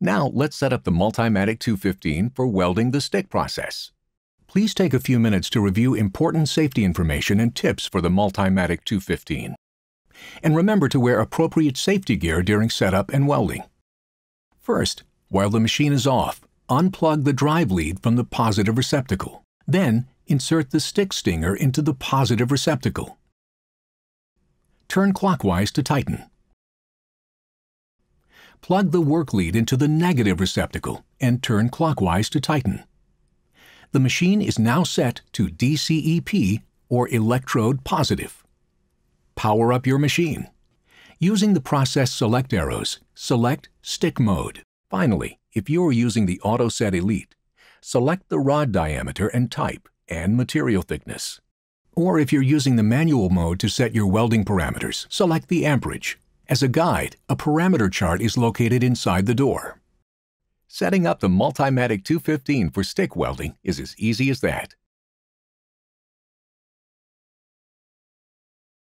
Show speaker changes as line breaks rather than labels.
Now let's set up the Multimatic 215 for welding the stick process. Please take a few minutes to review important safety information and tips for the Multimatic 215. And remember to wear appropriate safety gear during setup and welding. First, while the machine is off, unplug the drive lead from the positive receptacle. Then, insert the stick stinger into the positive receptacle. Turn clockwise to tighten. Plug the work lead into the negative receptacle and turn clockwise to tighten. The machine is now set to DCEP or electrode positive. Power up your machine. Using the process select arrows, select stick mode. Finally, if you are using the AutoSet Elite, select the rod diameter and type and material thickness. Or if you're using the manual mode to set your welding parameters, select the amperage. As a guide, a parameter chart is located inside the door. Setting up the Multimatic 215 for stick welding is as easy as that.